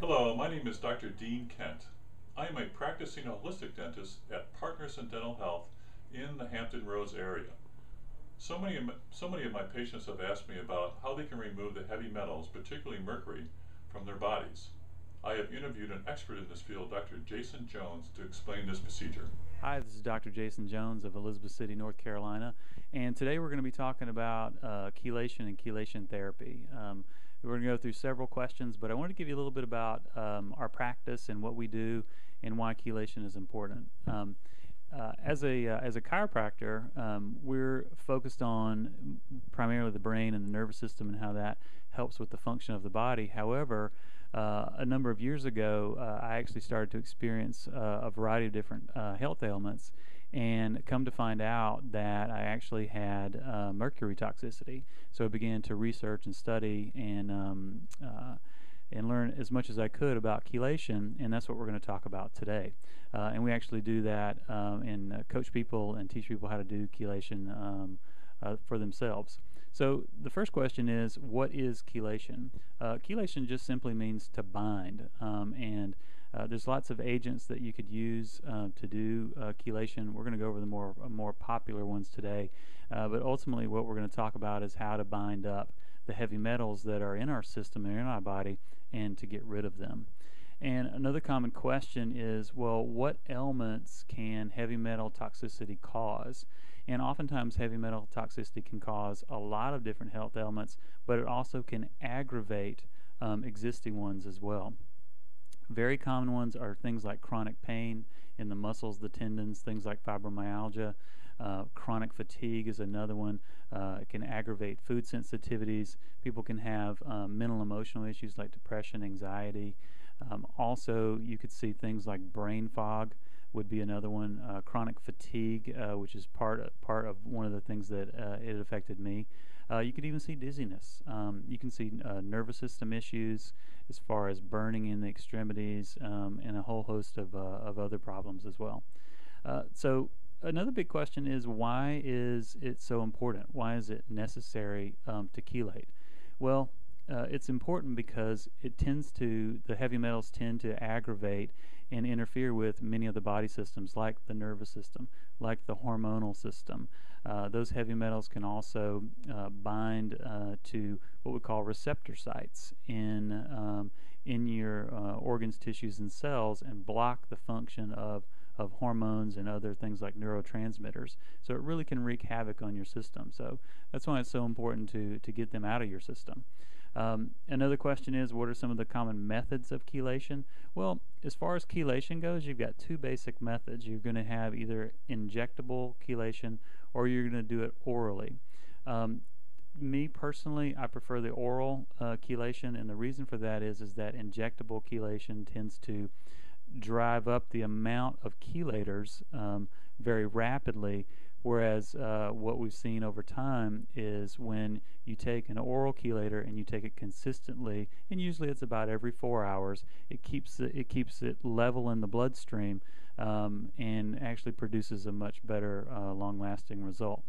Hello, my name is Dr. Dean Kent. I am a practicing holistic dentist at Partners in Dental Health in the Hampton Roads area. So many, of my, so many of my patients have asked me about how they can remove the heavy metals, particularly mercury, from their bodies. I have interviewed an expert in this field, Dr. Jason Jones, to explain this procedure. Hi, this is Dr. Jason Jones of Elizabeth City, North Carolina, and today we're going to be talking about uh, chelation and chelation therapy. Um, we're going to go through several questions, but I want to give you a little bit about um, our practice and what we do and why chelation is important. Um, uh, as a uh, as a chiropractor, um, we're focused on primarily the brain and the nervous system and how that helps with the function of the body. However, uh, a number of years ago, uh, I actually started to experience uh, a variety of different uh, health ailments, and come to find out that I actually had mercury toxicity. So I began to research and study and um, and learn as much as I could about chelation, and that's what we're going to talk about today. Uh, and we actually do that um, and uh, coach people and teach people how to do chelation um, uh, for themselves. So the first question is, what is chelation? Uh, chelation just simply means to bind, um, and uh, there's lots of agents that you could use uh, to do chelation. We're going to go over the more more popular ones today, but ultimately what we're going to talk about is how to bind up the heavy metals that are in our system and in our body and to get rid of them. And another common question is, well, what ailments can heavy metal toxicity cause? And oftentimes, heavy metal toxicity can cause a lot of different health ailments, but it also can aggravate um, existing ones as well. Very common ones are things like chronic pain in the muscles, the tendons, things like fibromyalgia. Uh, chronic fatigue is another one. Uh, it can aggravate food sensitivities. People can have um, mental emotional issues like depression, anxiety. Um, also, you could see things like brain fog would be another one. Uh, chronic fatigue, uh, which is part of, part of one of the things that uh, it affected me. Uh, you could even see dizziness. Um, you can see uh, nervous system issues as far as burning in the extremities um, and a whole host of, uh, of other problems as well. So another big question is why is it so important? Why is it necessary um, to chelate? Well, it's important because it tends to the heavy metals tend to aggravate and interfere with many of the body systems like the nervous system like the hormonal system uh, those heavy metals can also uh, bind uh, to what we call receptor sites in um, in your uh, organs, tissues, and cells, and block the function of of hormones and other things like neurotransmitters. So it really can wreak havoc on your system. So that's why it's so important to to get them out of your system. Um, another question is, what are some of the common methods of chelation? Well, as far as chelation goes, you've got two basic methods. You're going to have either injectable chelation or you're going to do it orally. Um, me personally, I prefer the oral uh, chelation, and the reason for that is is that injectable chelation tends to drive up the amount of chelators um, very rapidly, whereas uh, what we've seen over time is when you take an oral chelator and you take it consistently, and usually it's about every four hours, it keeps it, it keeps it level in the bloodstream um, and actually produces a much better uh, long-lasting result.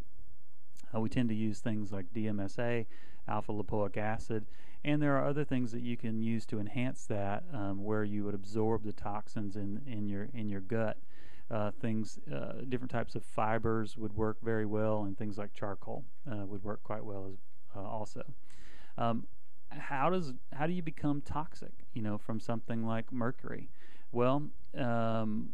Uh, we tend to use things like DMSA, alpha lipoic acid, and there are other things that you can use to enhance that, um, where you would absorb the toxins in, in your in your gut. Uh, things, uh, different types of fibers would work very well, and things like charcoal uh, would work quite well as uh, also. Um, how does how do you become toxic? You know, from something like mercury. Well, um,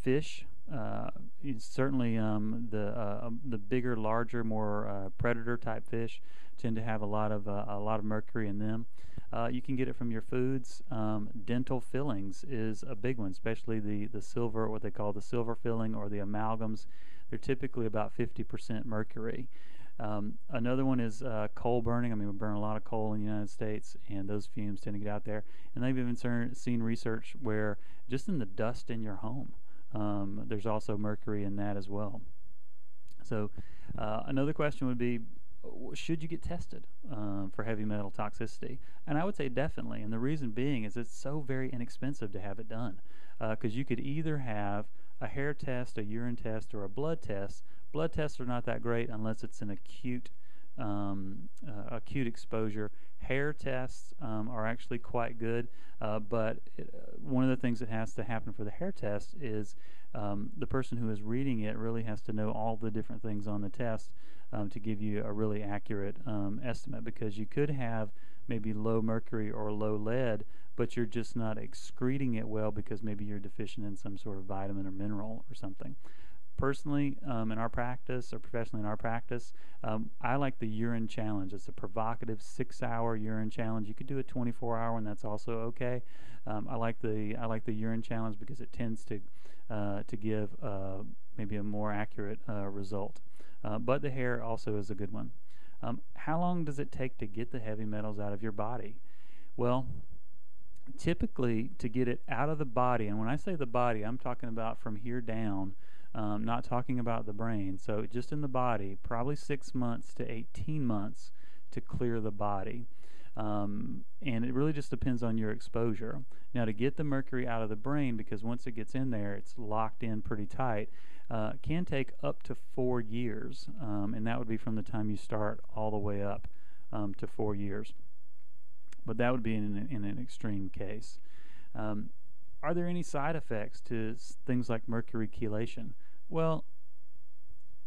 fish, uh, certainly um, the uh, um, the bigger, larger, more predator type fish tend to have a lot of a lot of mercury in them. Uh, you can get it from your foods. Um, dental fillings is a big one, especially the the silver, what they call the silver filling or the amalgams. They're typically about 50% mercury. Um, another one is uh, coal burning. I mean, we burn a lot of coal in the United States, and those fumes tend to get out there. And they've even seen research where just in the dust in your home, um, there's also mercury in that as well. So, uh, another question would be should you get tested um, for heavy metal toxicity? And I would say definitely. And the reason being is it's so very inexpensive to have it done. Because uh, you could either have a hair test, a urine test, or a blood test Blood tests are not that great unless it's an acute um, uh, acute exposure. Hair tests um, are actually quite good, uh, but it, uh, one of the things that has to happen for the hair test is um, the person who is reading it really has to know all the different things on the test um, to give you a really accurate um, estimate because you could have maybe low mercury or low lead, but you're just not excreting it well because maybe you're deficient in some sort of vitamin or mineral or something personally um, in our practice or professionally in our practice um, i like the urine challenge. It's a provocative six hour urine challenge. You could do a 24 hour and that's also okay. Um, i like the i like the urine challenge because it tends to uh, to give uh, maybe a more accurate uh, result. Uh, but the hair also is a good one. Um, how long does it take to get the heavy metals out of your body? Well typically to get it out of the body and when i say the body i'm talking about from here down um, not talking about the brain. So just in the body, probably six months to 18 months to clear the body. Um, and it really just depends on your exposure. Now, to get the mercury out of the brain, because once it gets in there, it's locked in pretty tight, uh, can take up to four years. Um, and that would be from the time you start all the way up um, to four years. But that would be in, in an extreme case. Are there any side effects to things like mercury chelation? Well,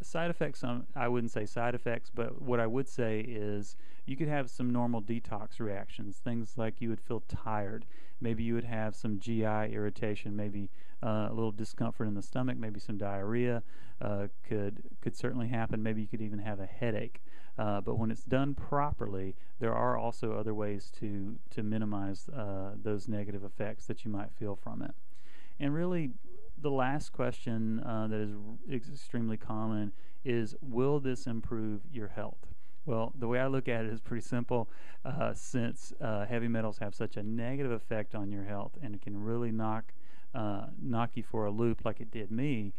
side effects, um, I wouldn't say side effects, but what I would say is you could have some normal detox reactions, things like you would feel tired. Maybe you would have some GI irritation, maybe uh, a little discomfort in the stomach, maybe some diarrhea uh, could could certainly happen. Maybe you could even have a headache. Uh, but when it's done properly, there are also other ways to to minimize uh, those negative effects that you might feel from it. And really, the last question uh, that is extremely common is Will this improve your health? Well, the way I look at it is pretty simple. Uh, since uh, heavy metals have such a negative effect on your health and it can really knock uh, knock you for a loop like it did me,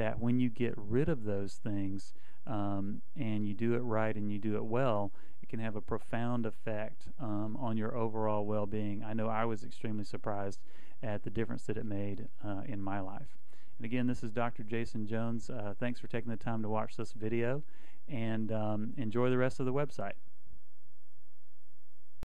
that when you get rid of those things um, and you do it right and you do it well, it can have a profound effect um, on your overall well-being. I know I was extremely surprised at the difference that it made uh, in my life. And again, this is Dr. Jason Jones. Uh, thanks for taking the time to watch this video and um, enjoy the rest of the website.